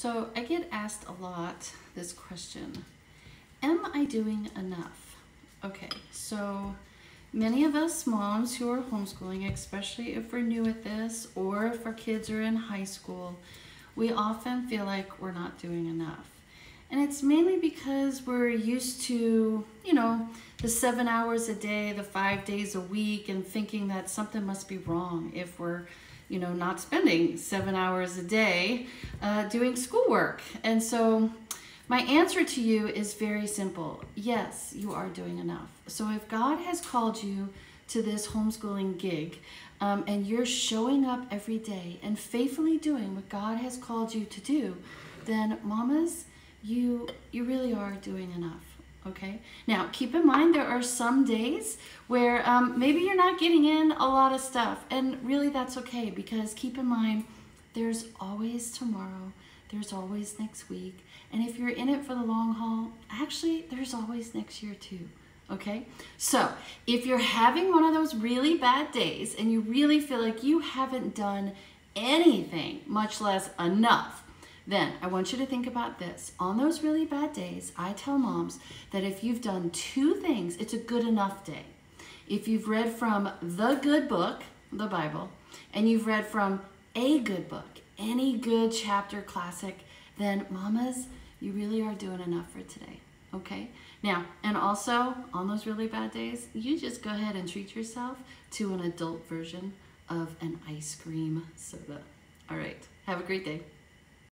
So I get asked a lot this question Am I doing enough? Okay, so many of us moms who are homeschooling, especially if we're new at this or if our kids are in high school, we often feel like we're not doing enough. And it's mainly because we're used to, you know, the seven hours a day, the five days a week, and thinking that something must be wrong if we're you know, not spending seven hours a day uh, doing schoolwork. And so my answer to you is very simple. Yes, you are doing enough. So if God has called you to this homeschooling gig um, and you're showing up every day and faithfully doing what God has called you to do, then mamas, you you really are doing enough okay? Now keep in mind there are some days where um, maybe you're not getting in a lot of stuff and really that's okay because keep in mind there's always tomorrow there's always next week and if you're in it for the long haul actually there's always next year too okay? So if you're having one of those really bad days and you really feel like you haven't done anything much less enough then I want you to think about this. On those really bad days, I tell moms that if you've done two things, it's a good enough day. If you've read from the good book, the Bible, and you've read from a good book, any good chapter classic, then mamas, you really are doing enough for today. Okay? Now, and also on those really bad days, you just go ahead and treat yourself to an adult version of an ice cream soda. All right. Have a great day.